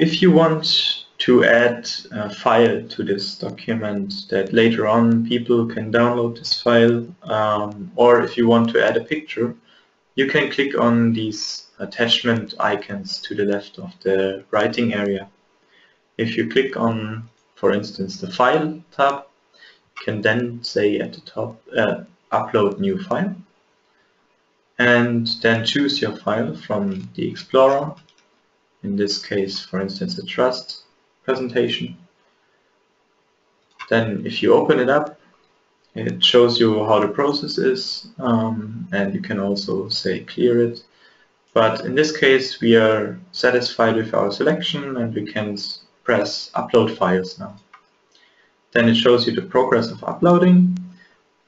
if you want to add a file to this document that later on people can download this file um, or if you want to add a picture you can click on these attachment icons to the left of the writing area. If you click on for instance the file tab you can then say at the top uh, upload new file and then choose your file from the Explorer in this case for instance a trust presentation. Then if you open it up, it shows you how the process is um, and you can also say clear it. But in this case we are satisfied with our selection and we can press upload files now. Then it shows you the progress of uploading.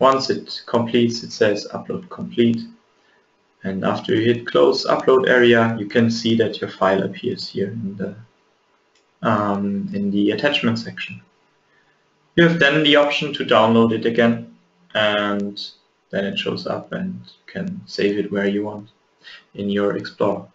Once it completes it says upload complete and after you hit close upload area you can see that your file appears here in the um, in the attachment section. You have then the option to download it again and then it shows up and you can save it where you want in your Explorer.